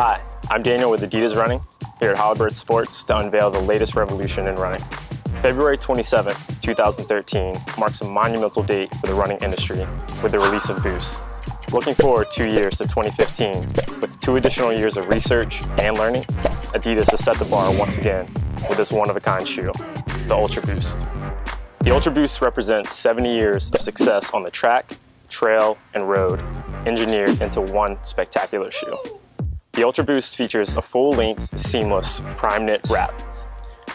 Hi, I'm Daniel with Adidas Running, here at Holabird Sports to unveil the latest revolution in running. February 27, 2013 marks a monumental date for the running industry with the release of Boost. Looking forward two years to 2015, with two additional years of research and learning, Adidas has set the bar once again with this one-of-a-kind shoe, the Ultra Boost. The Ultra Boost represents 70 years of success on the track, trail, and road, engineered into one spectacular shoe. The Ultra Boost features a full-length, seamless, Primeknit wrap.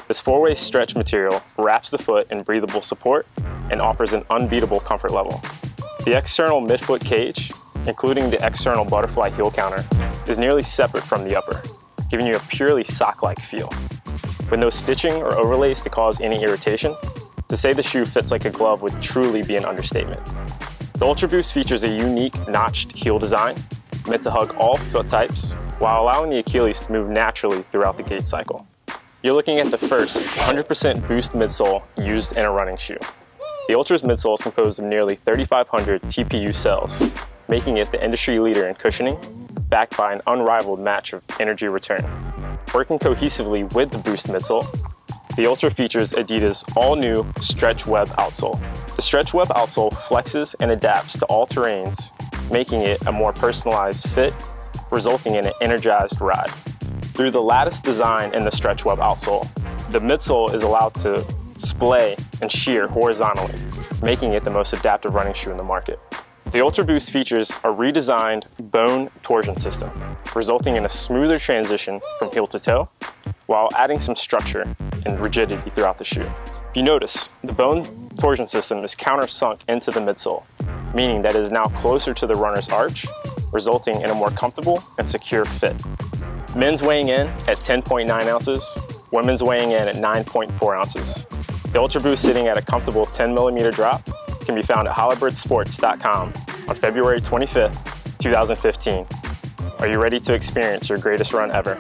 This four-way stretch material wraps the foot in breathable support and offers an unbeatable comfort level. The external midfoot cage including the external butterfly heel counter, is nearly separate from the upper, giving you a purely sock-like feel. With no stitching or overlays to cause any irritation, to say the shoe fits like a glove would truly be an understatement. The Ultra Boost features a unique notched heel design, meant to hug all foot types, while allowing the Achilles to move naturally throughout the gait cycle. You're looking at the first 100% Boost midsole used in a running shoe. The Ultra's midsole is composed of nearly 3,500 TPU cells, making it the industry leader in cushioning, backed by an unrivaled match of energy return. Working cohesively with the Boost midsole, the Ultra features Adidas' all-new Stretch Web outsole. The Stretch Web outsole flexes and adapts to all terrains, making it a more personalized fit, resulting in an energized ride. Through the lattice design in the Stretch Web outsole, the midsole is allowed to splay and shear horizontally, making it the most adaptive running shoe in the market. The Ultra Boost features a redesigned bone torsion system, resulting in a smoother transition from heel to toe, while adding some structure and rigidity throughout the shoe. If you notice, the bone torsion system is countersunk into the midsole, meaning that it is now closer to the runner's arch, resulting in a more comfortable and secure fit. Men's weighing in at 10.9 ounces, women's weighing in at 9.4 ounces. The Ultra Boost sitting at a comfortable 10 millimeter drop can be found at holabirdsports.com on February 25th, 2015. Are you ready to experience your greatest run ever?